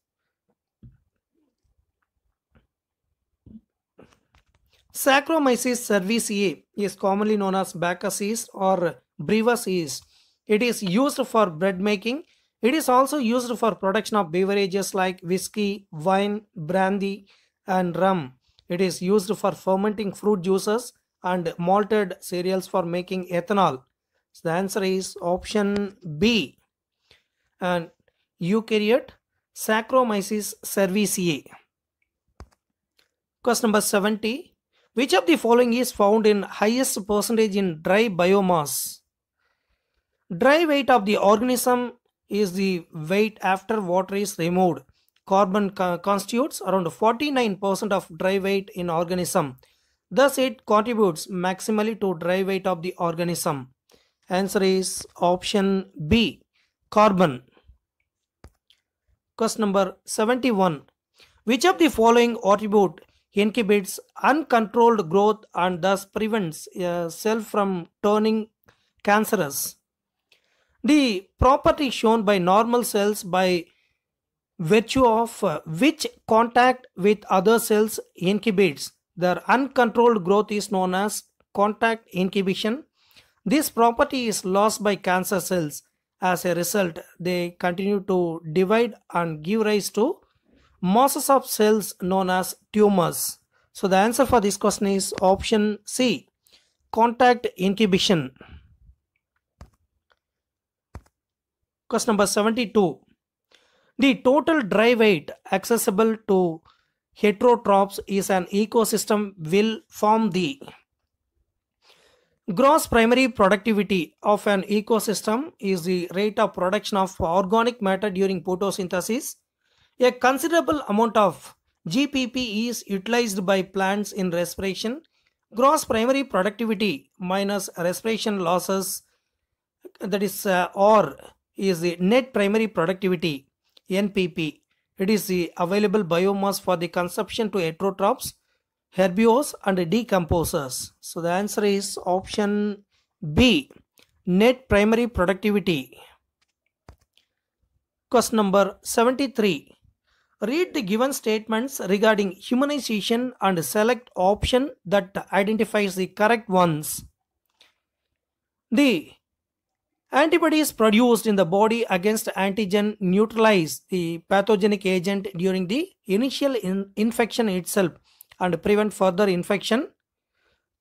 Saccharomyces cerevisiae is commonly known as baker's yeast or brewer's yeast. It is used for bread making. It is also used for production of beverages like whiskey, wine, brandy, and rum. It is used for fermenting fruit juices and malted cereals for making ethanol. So the answer is option B. And eukaryote Saccharomyces cerevisiae. Question number 70. Which of the following is found in highest percentage in dry biomass? Dry weight of the organism is the weight after water is removed. Carbon co- constitutes around 49% of dry weight in organism. Thus, it contributes maximally to dry weight of the organism. Answer is option B. Carbon. Question number 71. Which of the following attribute inhibits uncontrolled growth and thus prevents a cell from turning cancerous? The property shown by normal cells by virtue of uh, which contact with other cells inhibits their uncontrolled growth is known as contact inhibition. This property is lost by cancer cells. As a result, they continue to divide and give rise to masses of cells known as tumors. So the answer for this question is option C. Contact inhibition. Question number 72. The total dry weight accessible to heterotrophs is an ecosystem will form the Gross primary productivity of an ecosystem is the rate of production of organic matter during photosynthesis. A considerable amount of GPP is utilized by plants in respiration. Gross primary productivity minus respiration losses, that is, uh, or is the net primary productivity NPP. It is the available biomass for the consumption to heterotrophs, herbivores, and decomposers. So the answer is option B net primary productivity. Question number 73. Read the given statements regarding immunization and select option that identifies the correct ones. The antibodies produced in the body against antigen neutralize the pathogenic agent during the initial in- infection itself and prevent further infection.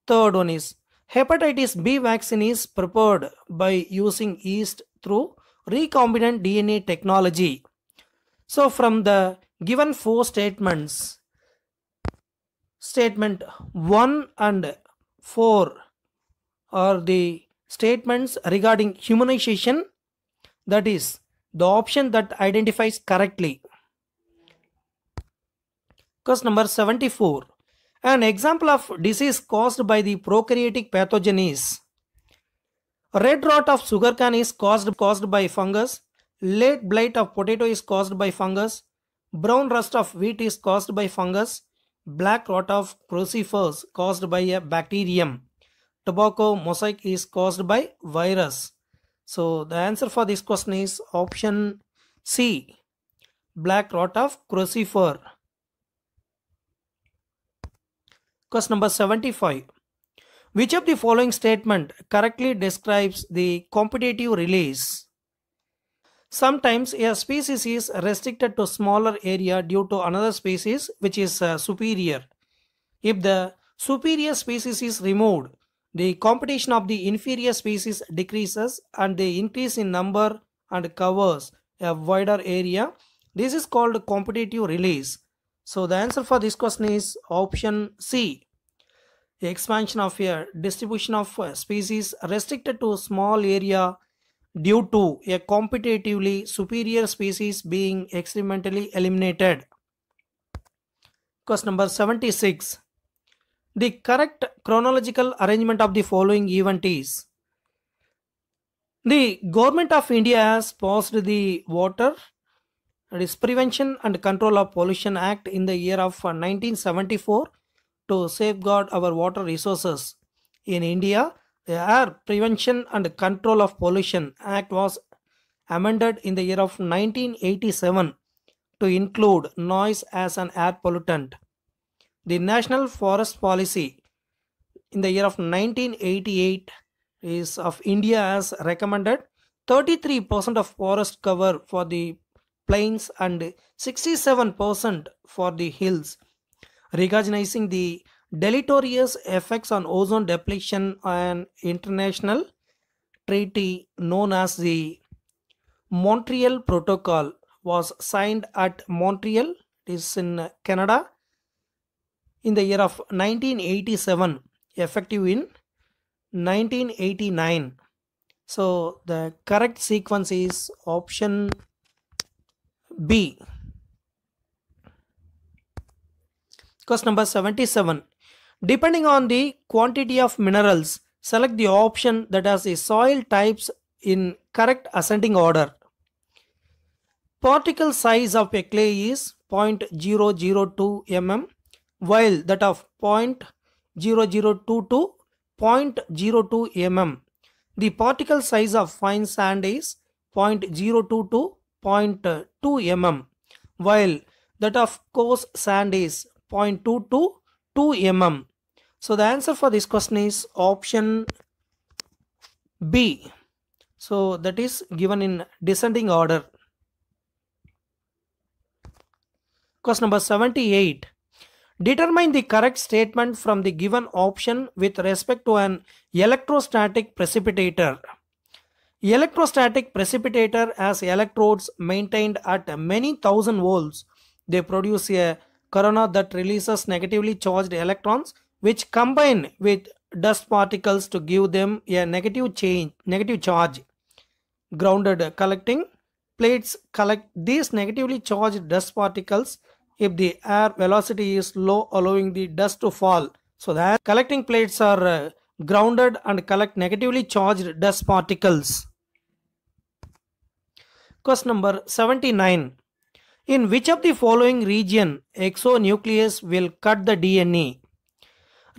Third one is hepatitis B vaccine is prepared by using yeast through recombinant DNA technology. So from the given four statements, statement 1 and 4 are the statements regarding immunization that is the option that identifies correctly. Question number 74. An example of disease caused by the prokaryotic pathogen is red rot of sugarcane is caused, caused by fungus, late blight of potato is caused by fungus, brown rust of wheat is caused by fungus, black rot of crucifers caused by a bacterium, tobacco mosaic is caused by virus. So the answer for this question is option C, black rot of crucifer. Question number 75. Which of the following statement correctly describes the competitive release? Sometimes a species is restricted to smaller area due to another species which is uh, superior. If the superior species is removed, the competition of the inferior species decreases and they increase in number and covers a wider area. This is called competitive release. So the answer for this question is option C. The expansion of a distribution of species restricted to small area due to a competitively superior species being experimentally eliminated. Question number 76. The correct chronological arrangement of the following event is the government of India has passed the water that is prevention and control of pollution act in the year of 1974 to safeguard our water resources in india the air prevention and control of pollution act was amended in the year of 1987 to include noise as an air pollutant. The national forest policy in the year of 1988 is of india has recommended 33% of forest cover for the plains and 67% for the hills, recognizing the deleterious effects on ozone depletion an international treaty known as the Montreal Protocol was signed at Montreal, it is in Canada, in the year of 1987, effective in 1989. So the correct sequence is option B. Question number 77. Depending on the quantity of minerals, select the option that has the soil types in correct ascending order. Particle size of a clay is 0.002 mm, while that of 0.0022 to 0.02 mm. The particle size of fine sand is 0.02 to 0.2 mm, while that of coarse sand is 0.2 to 2 mm. So the answer for this question is option B. So that is given in descending order. Question number 78. Determine the correct statement from the given option with respect to an electrostatic precipitator. Electrostatic precipitator has electrodes maintained at many thousand volts. They produce a corona that releases negatively charged electrons which combine with dust particles to give them a negative change, negative charge. Grounded collecting plates collect these negatively charged dust particles if the air velocity is low, allowing the dust to fall. So the collecting plates are uh, grounded and collect negatively charged dust particles. Question number 79. In which of the following region exonuclease will cut the DNA?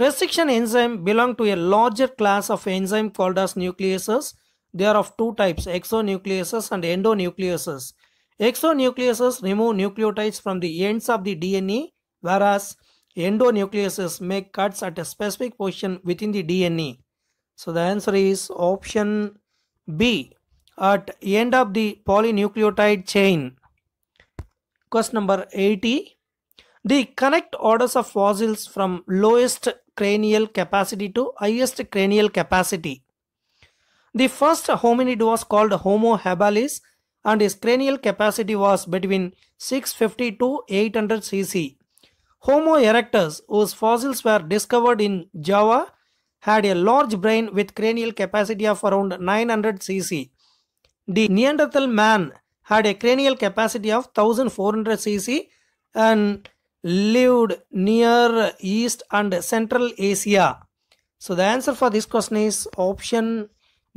Restriction enzyme belong to a larger class of enzyme called as nucleases. They are of two types, exonucleases and endonucleases. Exonucleases remove nucleotides from the ends of the DNA, whereas endonucleases make cuts at a specific position within the DNA. So the answer is option B at end of the polynucleotide chain. Question number 80. The connect orders of fossils from lowest cranial capacity to highest cranial capacity. The first hominid was called Homo habilis and his cranial capacity was between 650 to 800 cc. Homo erectus, whose fossils were discovered in Java, had a large brain with cranial capacity of around 900 cc. The Neanderthal man had a cranial capacity of 1400 cc and lived near East and Central Asia. So the answer for this question is option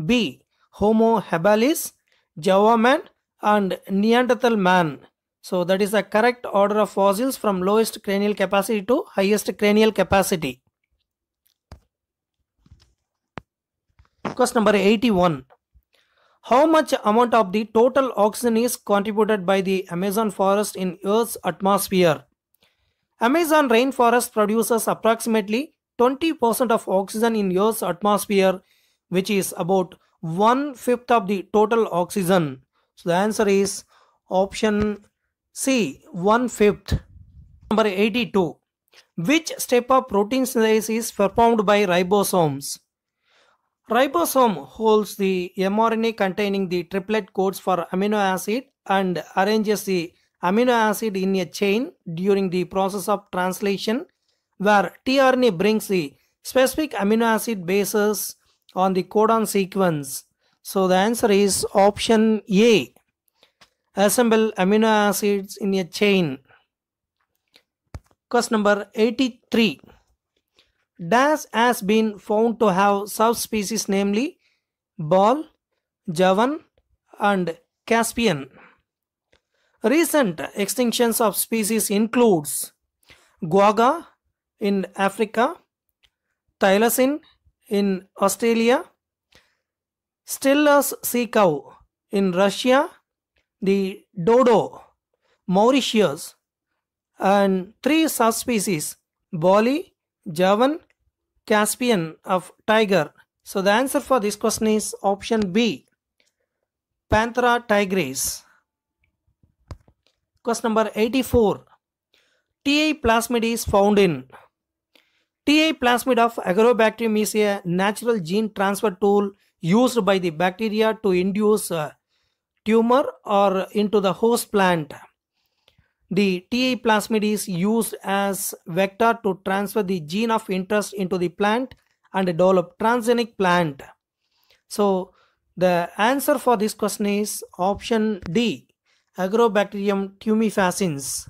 B. Homo habilis, Java man and Neanderthal man. So that is the correct order of fossils from lowest cranial capacity to highest cranial capacity. Question number 81. How much amount of the total oxygen is contributed by the Amazon forest in Earth's atmosphere? Amazon rainforest produces approximately 20% of oxygen in Earth's atmosphere, which is about one fifth of the total oxygen. So the answer is option C, one fifth. Number 82. Which step of protein synthesis is performed by ribosomes? Ribosome holds the mRNA containing the triplet codes for amino acid and arranges the amino acid in a chain during the process of translation where tRNA brings the specific amino acid bases on the codon sequence. So the answer is option A. Assemble amino acids in a chain. Question number 83. Dash has been found to have subspecies namely Bali, javan and caspian. Recent extinctions of species includes quagga in Africa, thylacine in Australia, Steller's sea cow in Russia, the dodo, Mauritius, and three subspecies Bali, Javan, Caspian of tiger. So the answer for this question is option B. Panthera tigris. Question number 84. Ti plasmid is found in. Ti plasmid of Agrobacterium is a natural gene transfer tool used by the bacteria to induce a tumor or into the host plant. The Ti plasmid is used as vector to transfer the gene of interest into the plant and develop transgenic plant. So the answer for this question is option D. Agrobacterium tumefaciens.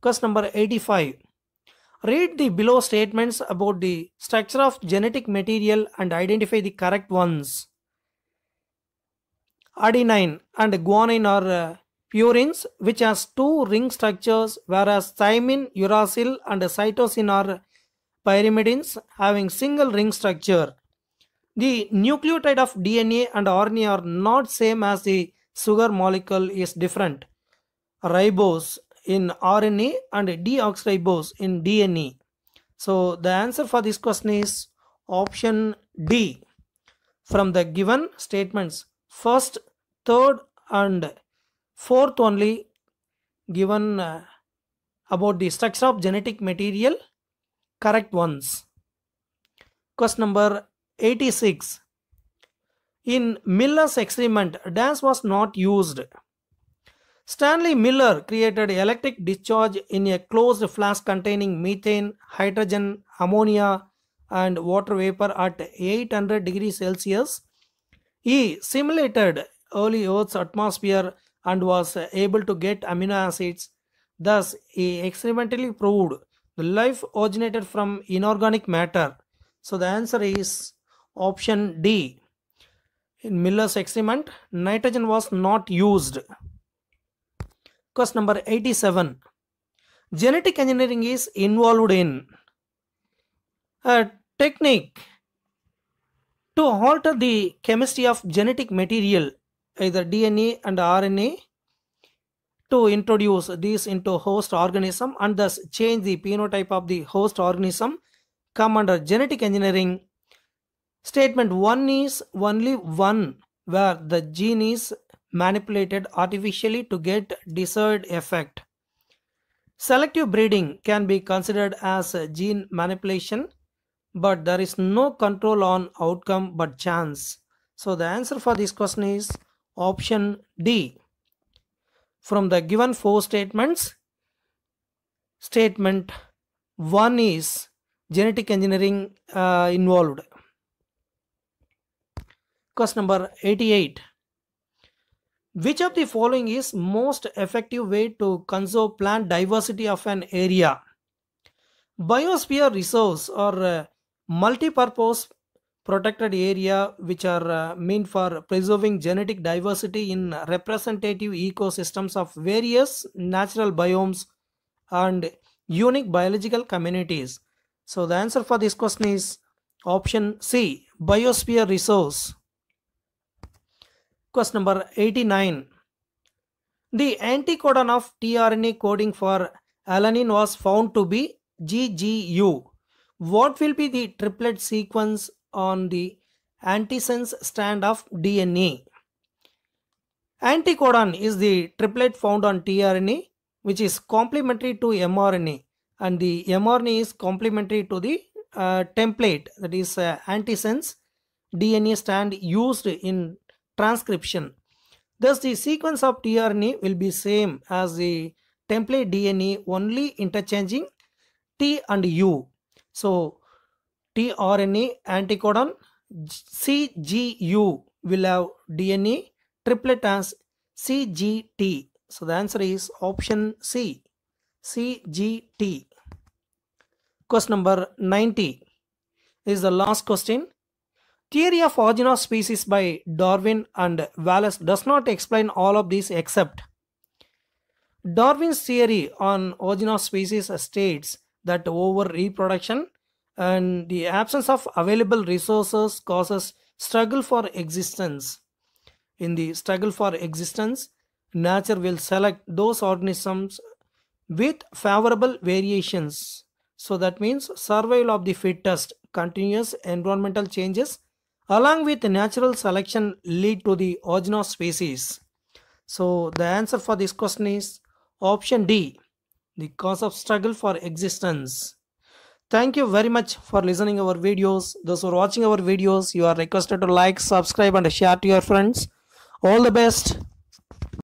Question number 85. Read the below statements about the structure of genetic material and identify the correct ones. Adenine and guanine are uh, purines which has two ring structures whereas thymine, uracil and cytosine are pyrimidines having single ring structure. The nucleotide of DNA and RNA are not same as the sugar molecule is different. Ribose in RNA and deoxyribose in DNA. So the answer for this question is option D. From the given statements, first, third and fourth only given uh, about the structure of genetic material, correct ones. Question number 86. In Miller's experiment, dash was not used. Stanley Miller created electric discharge in a closed flask containing methane, hydrogen, ammonia, and water vapor at 800 degrees Celsius. He simulated early Earth's atmosphere and was able to get amino acids. Thus, he experimentally proved the life originated from inorganic matter. So, the answer is option D. In Miller's experiment, nitrogen was not used. Question number 87. Genetic engineering is involved in a technique to alter the chemistry of genetic material, either DNA and RNA, to introduce these into host organism and thus change the phenotype of the host organism come under genetic engineering. Statement 1 is only one where the gene is manipulated artificially to get desired effect. Selective breeding can be considered as gene manipulation, but there is no control on outcome but chance. So the answer for this question is option D. From the given four statements, statement 1 is genetic engineering uh, involved. Question number 88. Which of the following is most effective way to conserve plant diversity of an area? Biosphere reserves or uh, multi-purpose protected area which are uh, meant for preserving genetic diversity in representative ecosystems of various natural biomes and unique biological communities. So the answer for this question is option C, biosphere reserves. Question number 89. The anticodon of tRNA coding for alanine was found to be GGU. What will be the triplet sequence on the antisense strand of DNA? Anticodon is the triplet found on tRNA which is complementary to mRNA and the mRNA is complementary to the uh, template that is uh, antisense DNA strand used in transcription. Thus, the sequence of tRNA will be same as the template DNA only interchanging T and U. So, tRNA anticodon CGU will have DNA triplet as CGT. So, the answer is option C CGT. Question number 90 is the last question. Theory of origin of species by Darwin and Wallace does not explain all of these except Darwin's theory on origin of species states that over reproduction and the absence of available resources causes struggle for existence. In the struggle for existence, nature will select those organisms with favorable variations. So that means survival of the fittest, continuous environmental changes along with natural selection lead to the origin of species. So the answer for this question is option D, the cause of struggle for existence. Thank you very much for listening our videos. Those who are watching our videos, you are requested to like, subscribe and share to your friends. All the best.